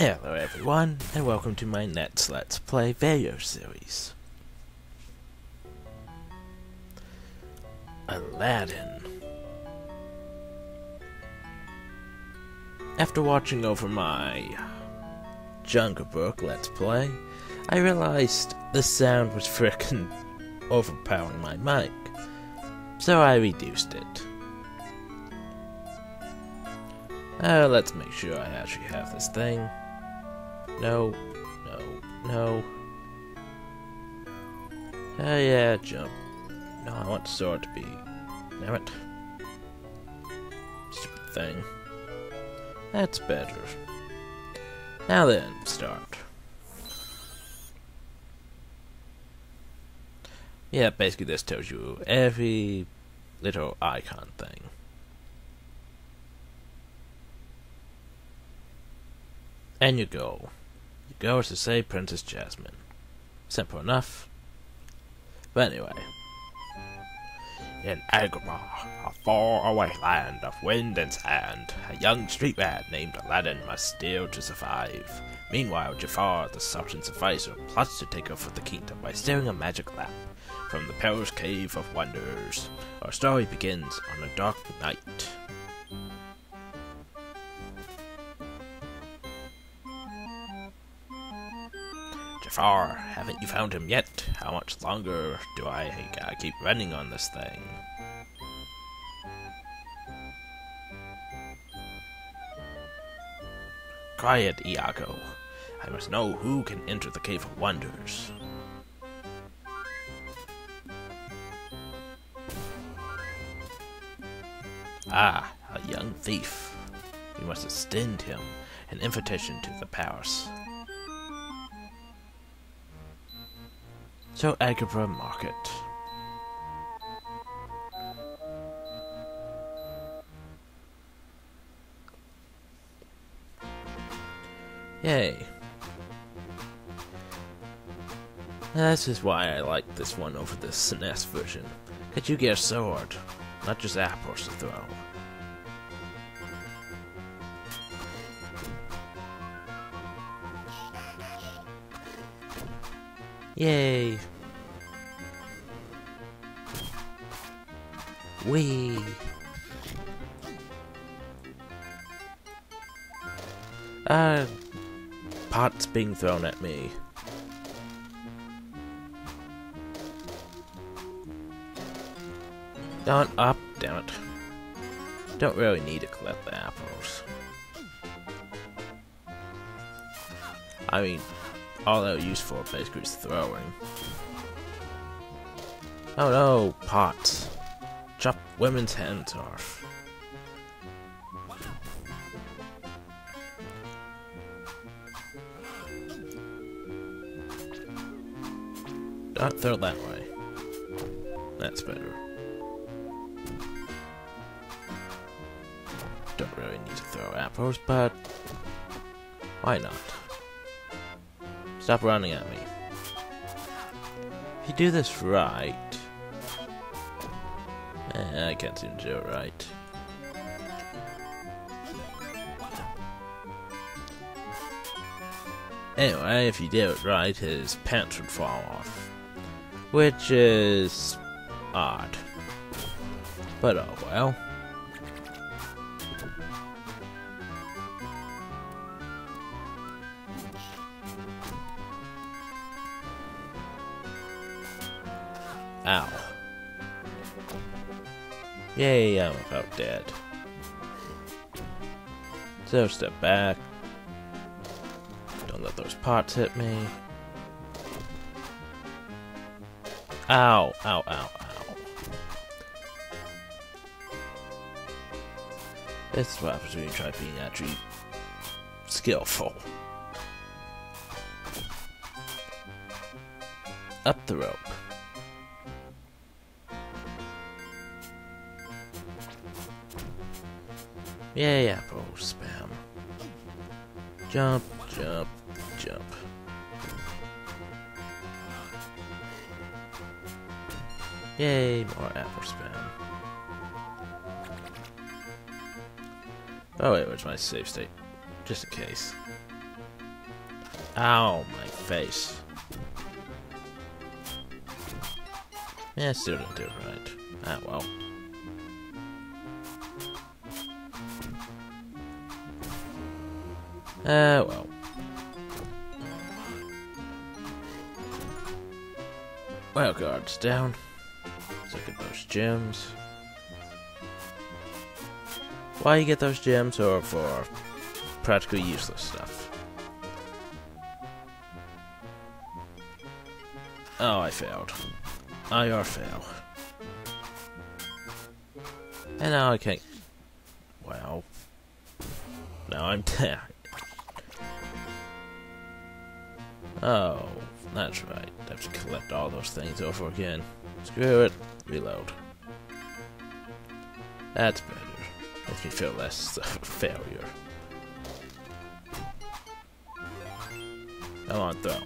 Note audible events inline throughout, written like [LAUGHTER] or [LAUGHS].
Hello everyone, and welcome to my Nets Let's Play video series. Aladdin. After watching over my Jungle Book Let's Play, I realized the sound was frickin' overpowering my mic, so I reduced it. Uh, let's make sure I actually have this thing. No, no, no. Oh yeah, jump. No, I want sword to be. Damn it. Stupid thing. That's better. Now then, start. Yeah, basically this tells you every little icon thing. And you go. Go to say Princess Jasmine. Simple enough. But anyway. In Agrabah, a faraway land of wind and sand, a young street rat named Aladdin must steal to survive. Meanwhile, Jafar, the Sultan's advisor, plots to take over the kingdom by stealing a magic lamp from the Pearl's Cave of Wonders. Our story begins on a dark night. Jafar, haven't you found him yet? How much longer do I gotta keep running on this thing? Quiet, Iago. I must know who can enter the Cave of Wonders. Ah, a young thief. We must extend him an invitation to the palace. So Agrabah Market. Yay. This is why I like this one over the SNES version. Could you get a sword, not just apples to throw. Yay! Wee! Uh, pots being thrown at me. Don't up, damn it. Don't really need to collect the apples. I mean, all they're used for basically is throwing. Oh no, pot. Chop women's hands off. Don't throw that way. That's better. Don't really need to throw apples, but why not? Stop running at me. If you do this right... Eh, I can't seem to do it right. Anyway, if you do it right, his pants would fall off. Which is... odd. But oh well. Ow. Yay, I'm about dead. So step back. Don't let those pots hit me. Ow, ow, ow, ow. This is what happens when you try being actually skillful. Up the rope. Yay, apple spam. Jump, jump, jump. Yay, more apple spam. Oh wait, where's my save state? Just in case. Ow, my face. Yeah, still didn't do it right. Ah, well. Ah, well. Well, guards down. Look at those gems. Why you get those gems or for practically useless stuff? Oh, I failed. I are fail. And now I can't... Well... Now I'm [LAUGHS] dead. Oh, that's right. I have to collect all those things over again. Screw it. Reload. That's better. Makes me feel less of a failure. Come on, throw.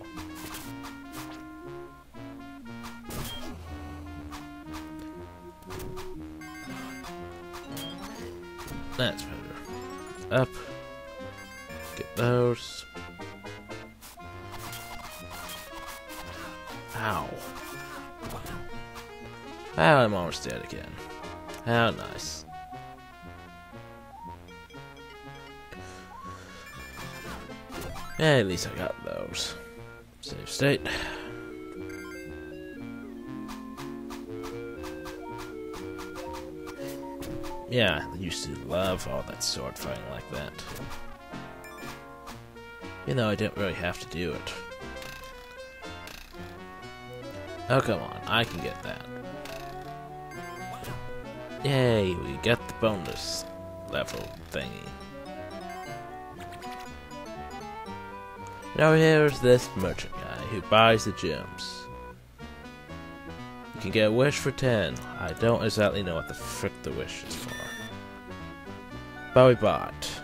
That's better. Up. Get those. Oh, I'm almost dead again. How nice. Yeah, at least I got those. Save state. Yeah, I used to love all that sword fighting like that. You know, I didn't really have to do it. Oh, come on, I can get that. Yay, we get the bonus level thingy. Now here's this merchant guy who buys the gems. You can get a wish for 10. I don't exactly know what the frick the wish is for. But we bought.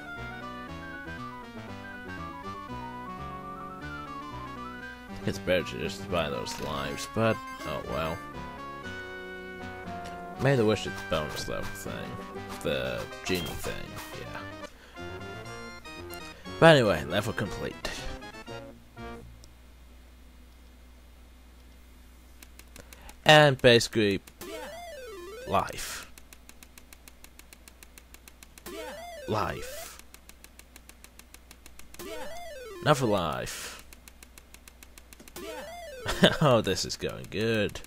It's better to just buy those lives, but oh well. Maybe the wish it's bonus level thing. The genie thing, yeah. But anyway, level complete. And basically, life. Life. Another life. [LAUGHS] oh, this is going good.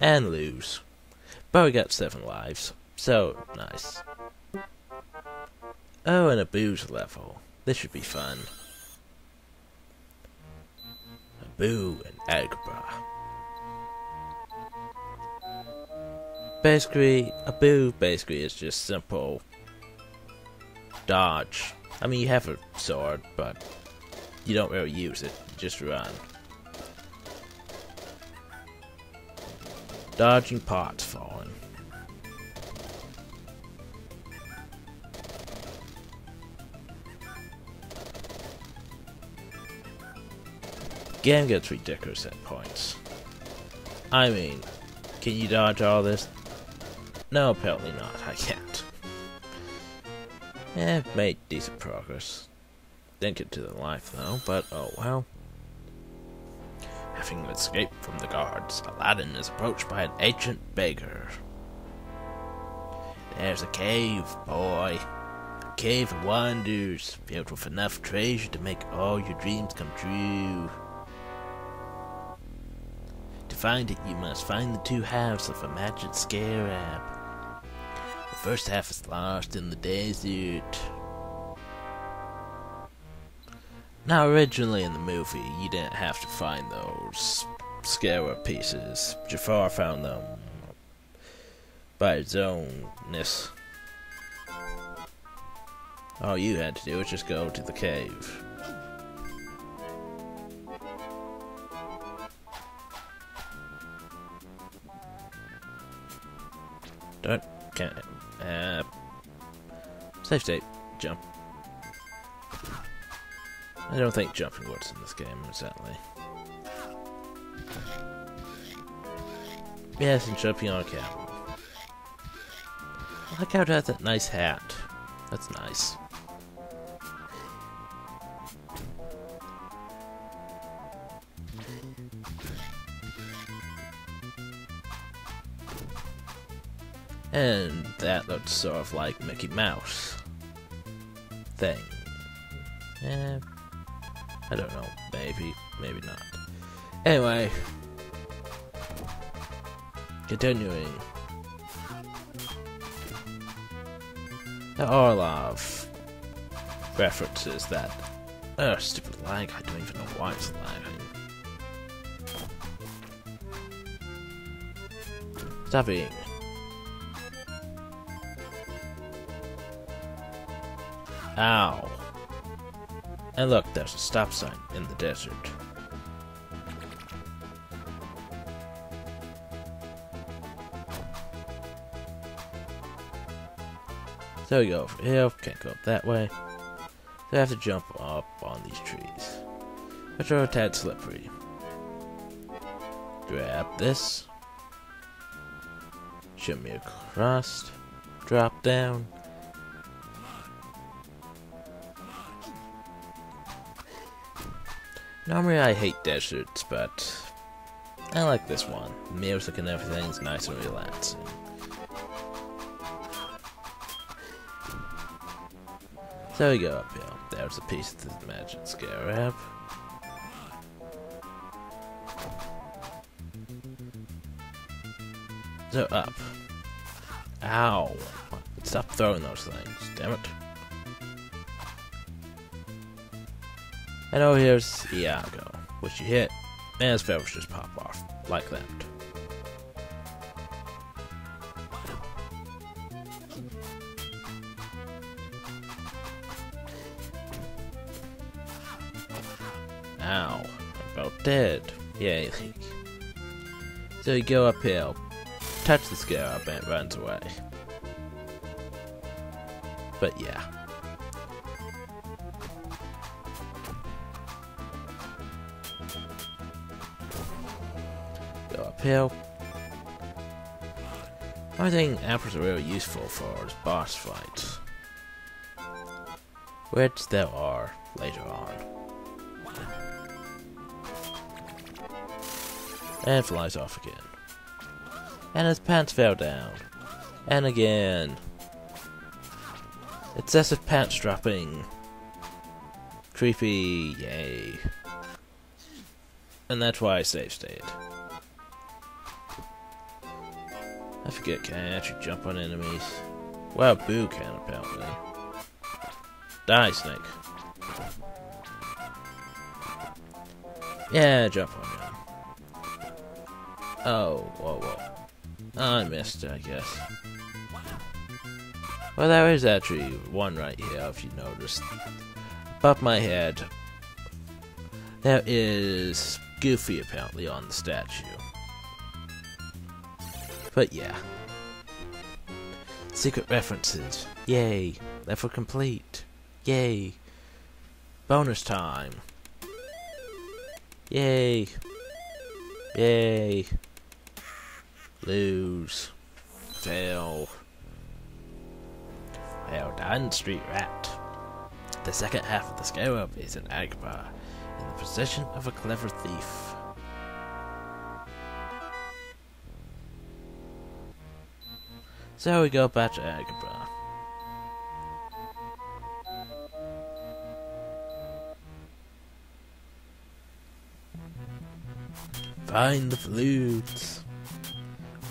And lose. But we got seven lives, so nice. Oh, and Abu's level. This should be fun. A boo and Agrabah. Basically, Abu basically is just simple dodge. I mean, you have a sword, but you don't really use it. You just run. Dodging pots falling. Game gets ridiculous at points. I mean, can you dodge all this? No, apparently not. [LAUGHS] I can't. Eh, made decent progress. Didn't get to the life though, but oh well. Having escaped from the guards, Aladdin is approached by an ancient beggar. There's a cave, boy. A cave of wonders, filled with enough treasure to make all your dreams come true. To find it, you must find the two halves of a magic scarab. The first half is lost in the desert. Now, originally in the movie, you didn't have to find those scarab pieces. Jafar found them by his ownness. All you had to do was just go to the cave. Don't, can't, uh, safe state, jump. I don't think jumping works in this game, exactly. Yes, and jumping on camera. I like how it has that nice hat. That's nice. And that looks sort of like Mickey Mouse thing. Yeah. I don't know. Maybe, maybe not. Anyway, continuing. There are a lot of references that. Oh, stupid lag. I don't even know why it's lagging. Stop being. Ow. And look, there's a stop sign in the desert. So we go here, can't go up that way. So I have to jump up on these trees, which are a tad slippery. Grab this, shimmy across, drop down. Normally I hate deserts, but I like this one. The music and everything's nice and relaxing. So we go uphill. There's a piece of the magic scarab. So up. Ow. Stop throwing those things, damn it. And over here's Iago, which you hit, and his feathers just pop off, like that. Ow. About dead. Yay. [LAUGHS] So you go uphill, touch the scarab, and it runs away. But yeah. Only thing apples are really useful for boss fights. Which there are later on. and flies off again. And his pants fell down. And again. Excessive pants dropping. Creepy, yay. And that's why I save state. Forget, can I actually jump on enemies? Well, Boo can apparently. Die, Snake. Yeah, jump on him. Oh, whoa, whoa. I missed I guess. Well, there is actually one right here, if you noticed. Above my head, there is Goofy, apparently, on the statue. But yeah. Secret references. Yay. Level complete. Yay. Bonus time. Yay. Yay. Lose. Fail. Well done, Street Rat. The second half of the scarab is an Agrabah, in the possession of a clever thief. So we go back to Agrabah. Find the flutes.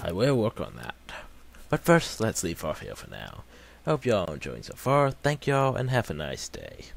I will work on that. But first, let's leave off here for now. Hope y'all enjoying so far. Thank y'all and have a nice day.